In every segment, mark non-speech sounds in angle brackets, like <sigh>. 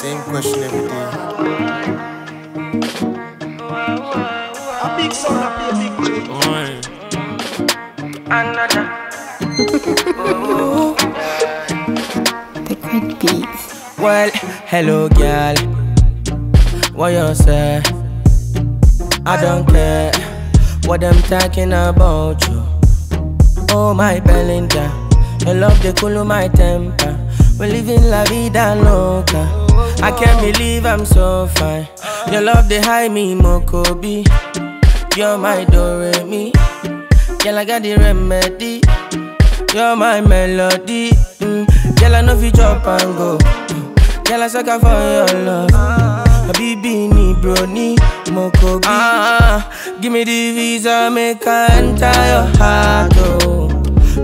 question every day. A big sound, a big tune. One. <laughs> The Great Beats. Well, hello, girl. What you say? I don't care what them talking about you. Oh, my Belinda. Your love, they cool of my temper. We living la vida loca. I can't believe I'm so fine. Your love, they hide me, Mokobi. You're my Doremi. Girl, I got the remedy. You're my melody. Mm. Girl, I know if you drop and go. Mm. Girl, I suck for your love. Habibi ni brony, Mokobi. Ah, give me the visa, make I enter your heart. Oh.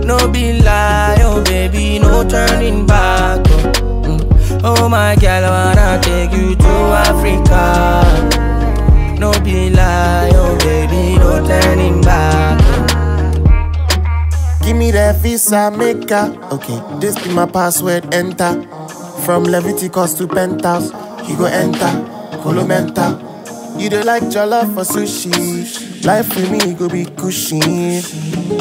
No be lie, oh baby, no turning back. Oh, Mm. oh my girl, I wanna take you to Africa. No be lie, oh baby, no turning back. Give me that visa maker. Okay, this be my password. Enter. From Leviticus to Penthouse, you go enter. Colomenta. You don't like jollof for sushi. Life for me go be cushy.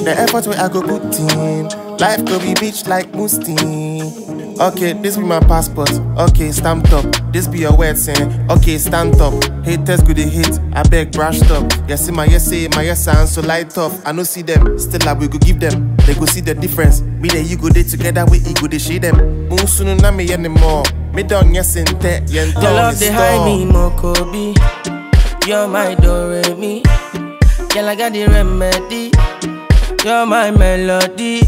The effort where I go put in. Life go be bitch like Mustin. Okay, this be my passport. Okay, stamped up. This be your word saying. Eh? Okay, stand up. Haters go the hit. I beg brushed up. Yes, see my yes say my yes sound so light up. I no see them. Still I we go give them. They go see the difference. Me and you go there together. We ego they shade them. Unsunu na me anymore. Me done yes in te. Yen Your love they hide me, Mokobi. You're my Doremi. Girl, I got the remedy. You're my melody.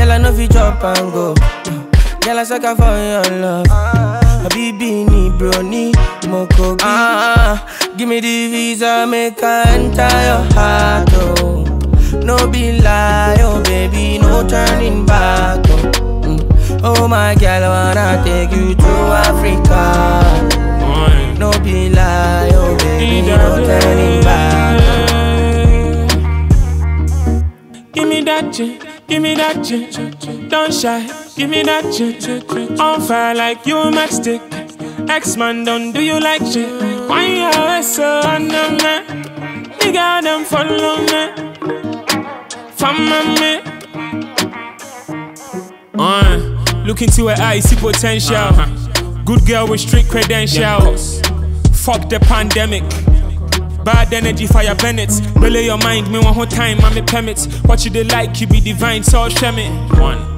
Girl, I know if you drop and go. Girl, I suck for your love. Habibi ni brony, Mokobi. Ah, give me the visa, make I enter your heart. Oh. No be lie, oh baby, no turning back. Oh, Mm. oh my girl, I wanna take you to Africa. No be lie, oh baby, no turning back. Give me that shit, give me that shit. Don't shy, give me that shit. On fire like you matchstick. X-Man, don't do you like shit? Why you always so under me? Nigga, them follow me. Follow me. Uh, look into her eyes, see potential. Good girl with strict credentials. Fuck the pandemic. Bad energy, fire Bennett. Relay your mind, me one whole time, I'm permits. What you they like, you be divine, so share me. One.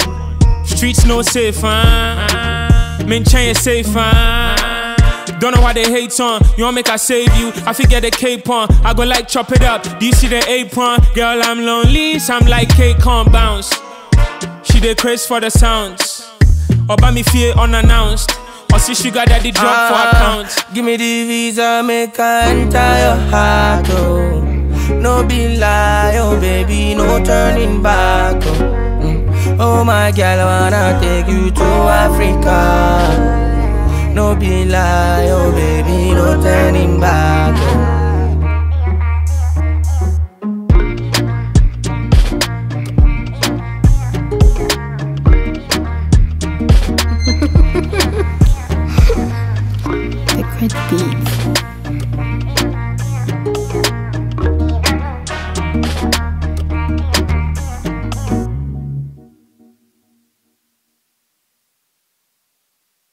Streets no safe, huh? Men chain safe, huh? Don't know why they hate on. You want make I save you? I forget the cape on. I go like chop it up. Do you see the apron? Girl, I'm lonely, so I'm like cake can't bounce. She dey craze for the sounds. Oba me fear unannounced. Or see sugar daddy drop for account. Give me the visa, make I enter your heart. Oh. No be lie, oh baby, no turning back. Oh, Mm. oh my girl, I wanna take you to Africa. No be lie, oh baby, no turning back. Oh.